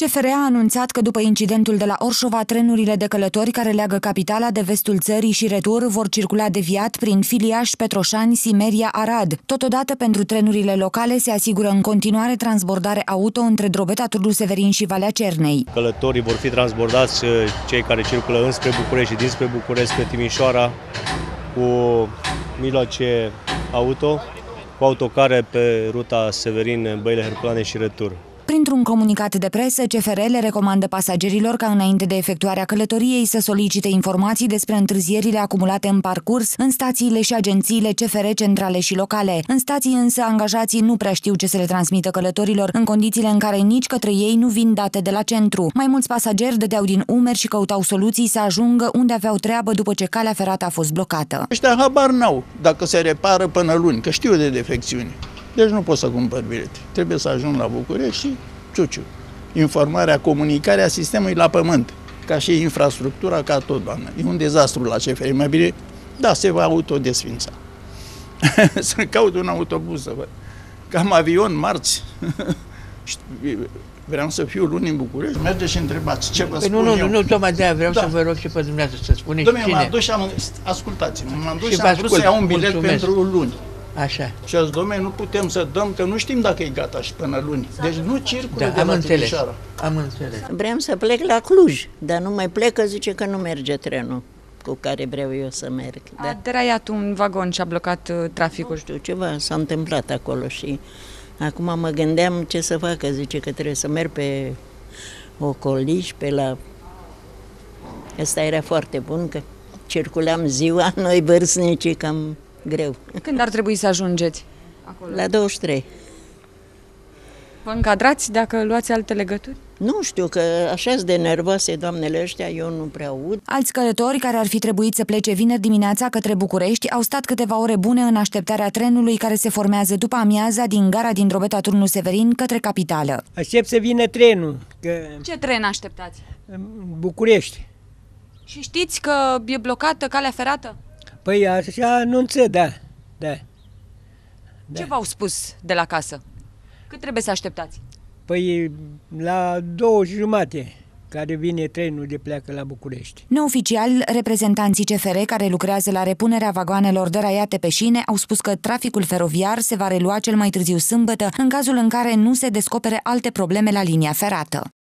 CFR a anunțat că după incidentul de la Orșova, trenurile de călători care leagă capitala de vestul țării și retur vor circula deviat prin Filiaș, Petroșani, Simeria, Arad. Totodată, pentru trenurile locale se asigură în continuare transbordare auto între Drobeta, Turlu Severin și Valea Cernei. Călătorii vor fi transbordați uh, cei care circulă înspre București și dinspre București spre Timișoara cu mijloace auto, cu autocare pe ruta Severin, Băile Herculane și retur. Printr-un comunicat de presă, CFR le recomandă pasagerilor ca înainte de efectuarea călătoriei să solicite informații despre întârzierile acumulate în parcurs în stațiile și agențiile CFR centrale și locale. În stații însă angajații nu prea știu ce să le transmită călătorilor în condițiile în care nici către ei nu vin date de la centru. Mai mulți pasageri dădeau din umeri și căutau soluții să ajungă unde aveau treabă după ce calea ferată a fost blocată. Ăștia habar n-au dacă se repară până luni, că știu de defecțiuni. Deci nu pot să cumpăr bilete. Trebuie să ajung la București și ciuciu. Informarea, comunicarea sistemului la pământ, ca și infrastructura, ca tot, doamnă. E un dezastru la CFR. Mai bine, da, se va autodesfința. să caut un autobuz să văd. Cam avion, marți. Vreau să fiu luni în București. Mergeți și întrebați ce vă păi spun nu, nu, eu. nu, tocmai de vreau Da. să vă rog și pe dumneavoastră să spuneți Dom'le, m-am cine. dus și am... Ascultați-mă, m-am dus Și și, vă am vrut să ascult. iau un bilet Mulțumesc. pentru luni. Așa. Și azi, domnule, nu putem să dăm, că nu știm dacă e gata și până luni. Deci nu circulă Da, de am la înțeles. Timișoara. Am înțeles. Vreau să plec la Cluj, dar nu mai plec, că zice că nu merge trenul cu care vreau eu să merg. A Da. deraiat un vagon și a blocat uh, Nu traficul. știu, ceva s-a întâmplat acolo și acum mă gândeam ce să fac, că zice că trebuie să merg pe Ocoliș, pe la... Ăsta era foarte bun, că circulam ziua, noi vârstnicii, cam greu. Când ar trebui să ajungeți acolo? La 23. Vă încadrați dacă luați alte legături? Nu știu, că așa de nervoase doamnele ăștia, eu nu prea aud. Alți călători care ar fi trebuit să plece vineri dimineața către București au stat câteva ore bune în așteptarea trenului care se formează după amiaza din gara din Drobeta Turnu Severin către capitală. Aștept să vină trenul, că Ce tren așteptați? în București. Și știți că e blocată calea ferată? Păi așa anunță, da, da. Ce v-au spus de la casă? Cât trebuie să așteptați? Păi la două și jumate care vine trenul de pleacă la București. Neoficial, reprezentanții CFR care lucrează la repunerea vagoanelor deraiate pe șine au spus că traficul feroviar se va relua cel mai târziu sâmbătă în cazul în care nu se descopere alte probleme la linia ferată.